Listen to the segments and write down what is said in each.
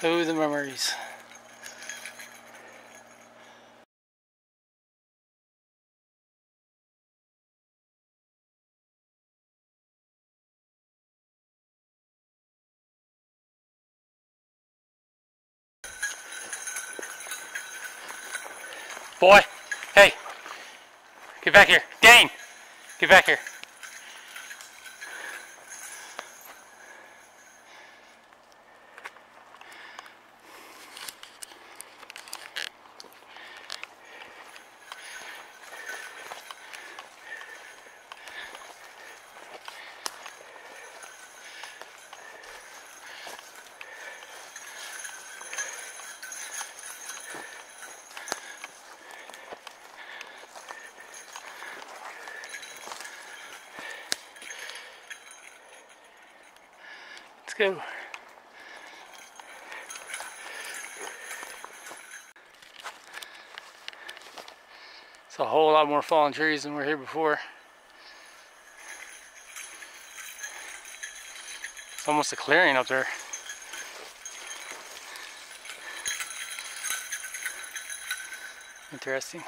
Oh, the memories. Boy, hey, get back here. Dane, get back here. Go. It's a whole lot more fallen trees than we were here before. It's almost a clearing up there. Interesting.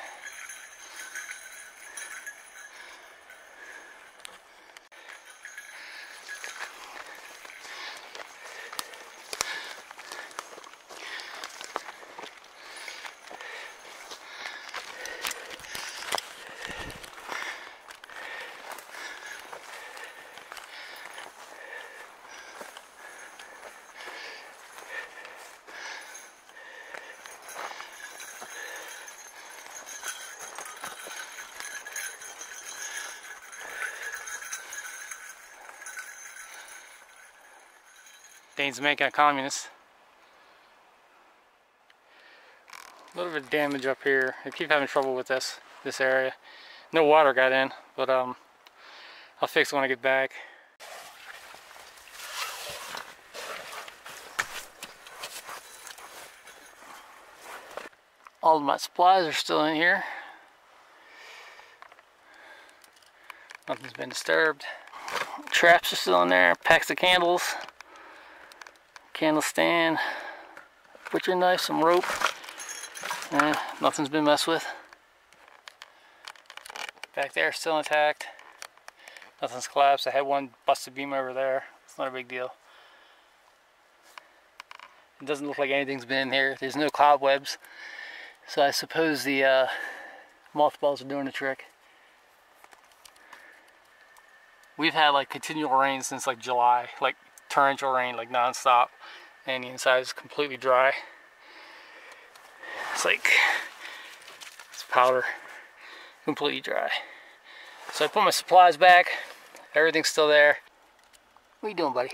Dane's making a communist. A little bit of damage up here. I keep having trouble with this this area. No water got in, but um, I'll fix it when I get back. All of my supplies are still in here. Nothing's been disturbed. Traps are still in there. Packs of candles candle stand, butcher knife, some rope. Eh, nothing's been messed with. Back there, still intact. Nothing's collapsed. I had one busted beam over there. It's not a big deal. It doesn't look like anything's been in here. There's no cobwebs. So I suppose the uh, mothballs are doing the trick. We've had like continual rain since like July, like torrential rain, like non-stop and the inside is completely dry. It's like it's powder, completely dry. So I put my supplies back. Everything's still there. What are you doing, buddy?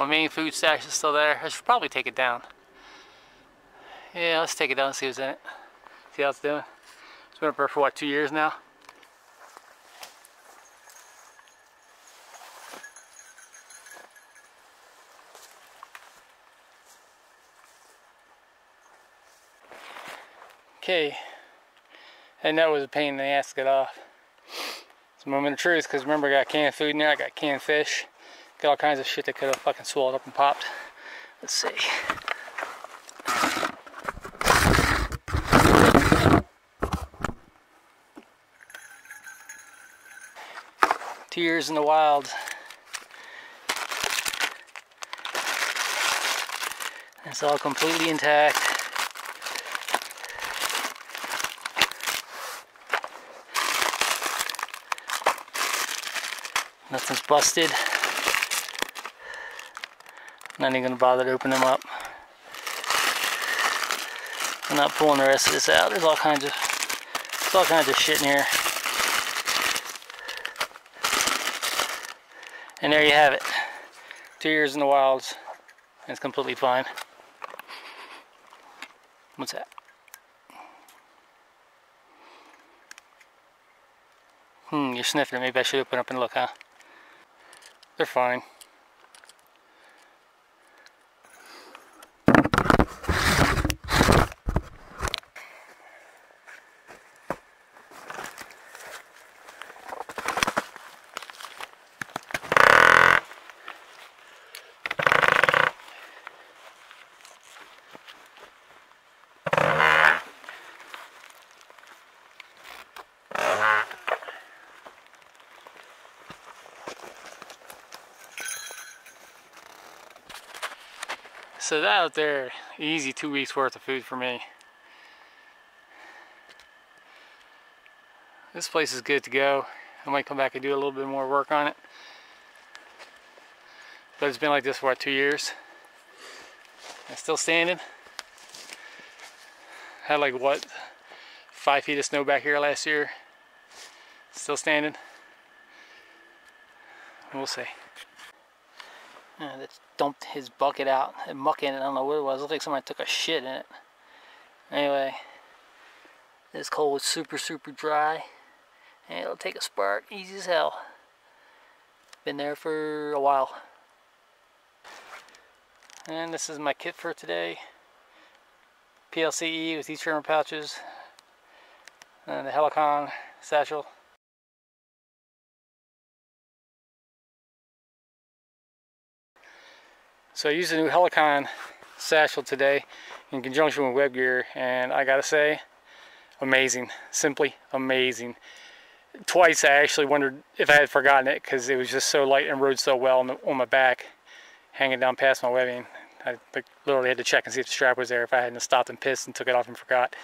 My main food stash is still there. I should probably take it down. Yeah, let's take it down and see what's in it. See how it's doing. It's been up there for what, two years now? Okay, and that was a pain in the ass to get off. It's a moment of truth because remember I got canned food in there, I got canned fish. Got all kinds of shit that could have fucking swallowed up and popped. Let's see. Two years in the wild. It's all completely intact. Nothing's busted. Not even gonna bother to open them up. I'm not pulling the rest of this out. There's all kinds of there's all kinds of shit in here. And there you have it. Two years in the wilds. And it's completely fine. What's that? Hmm, you're sniffing it. Maybe I should open up and look, huh? They're fine. So that out there, easy two weeks worth of food for me. This place is good to go. I might come back and do a little bit more work on it. But it's been like this for what, two years? It's still standing. Had like what, five feet of snow back here last year. Still standing. We'll see. Uh, that dumped his bucket out and muck in it. I don't know what it was. It looked like somebody took a shit in it. Anyway, this coal is super, super dry. And it'll take a spark easy as hell. Been there for a while. And this is my kit for today. PLCE with these trimmer pouches. And the Helikon satchel. So I used the new Helikon satchel today in conjunction with Web Gear, and I gotta say, amazing. Simply amazing. Twice I actually wondered if I had forgotten it because it was just so light and rode so well on, the, on my back hanging down past my webbing. I literally had to check and see if the strap was there if I hadn't stopped and pissed and took it off and forgot.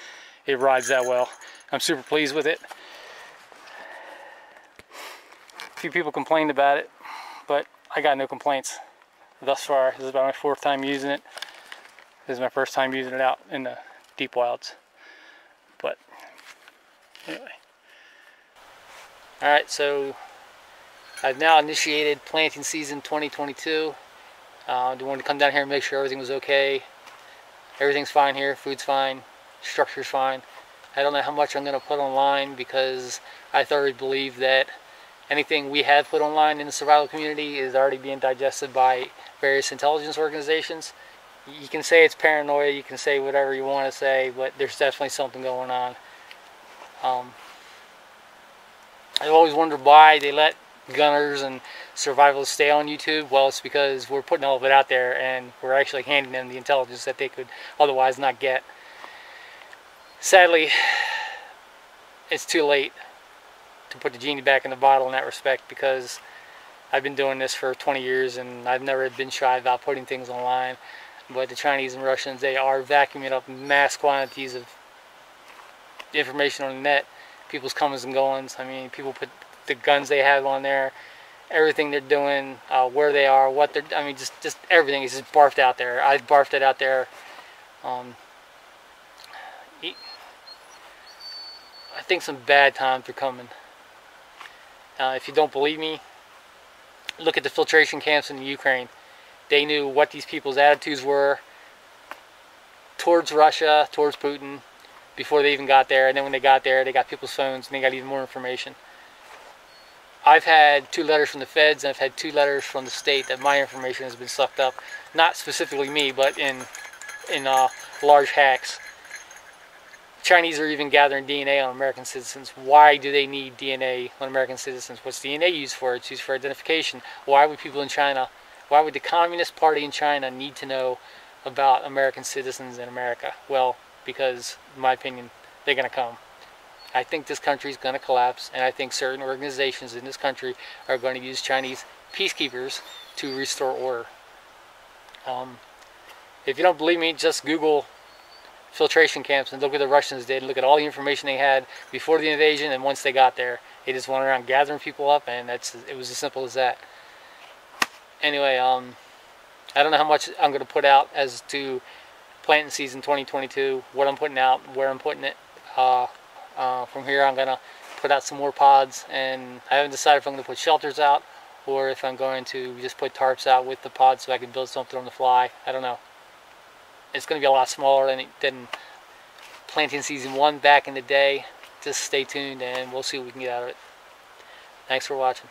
It rides that well. I'm super pleased with it. A few people complained about it, but I got no complaints thus far. This is about my fourth time using it. This is my first time using it out in the deep wilds. But anyway. Alright, so I've now initiated planting season 2022. Uh, I wanted to come down here and make sure everything was okay. Everything's fine here, food's fine, structure's fine. I don't know how much I'm going to put online because I thoroughly believe that anything we have put online in the survival community is already being digested by various intelligence organizations. You can say it's paranoia, you can say whatever you want to say, but there's definitely something going on. Um, I've always wondered why they let gunners and survivalists stay on YouTube. Well, it's because we're putting all of it out there and we're actually handing them the intelligence that they could otherwise not get. Sadly, it's too late to put the genie back in the bottle in that respect because I've been doing this for 20 years and I've never been shy about putting things online. But the Chinese and Russians, they are vacuuming up mass quantities of information on the net, people's comings and goings. I mean, people put the guns they have on there, everything they're doing, uh, where they are, what they're. I mean, just just everything is just barfed out there. I've barfed it out there. Um, I think some bad times are coming. Uh, if you don't believe me, look at the filtration camps in the Ukraine. They knew what these people's attitudes were towards Russia, towards Putin, before they even got there. And then when they got there, they got people's phones and they got even more information. I've had two letters from the feds and I've had two letters from the state that my information has been sucked up. Not specifically me, but in in uh, large hacks. Chinese are even gathering DNA on American citizens. Why do they need DNA on American citizens? What's DNA used for? It's used for identification. Why would people in China, why would the Communist Party in China need to know about American citizens in America? Well, because, in my opinion, they're going to come. I think this country is going to collapse, and I think certain organizations in this country are going to use Chinese peacekeepers to restore order. Um, if you don't believe me, just Google filtration camps and look what the Russians did. Look at all the information they had before the invasion and once they got there. They just went around gathering people up, and that's it was as simple as that. Anyway, um, I don't know how much I'm going to put out as to planting season 2022, what I'm putting out, where I'm putting it. Uh, uh, from here, I'm going to put out some more pods, and I haven't decided if I'm going to put shelters out or if I'm going to just put tarps out with the pods so I can build something on the fly. I don't know it's going to be a lot smaller than, than planting season one back in the day. Just stay tuned and we'll see what we can get out of it. Thanks for watching.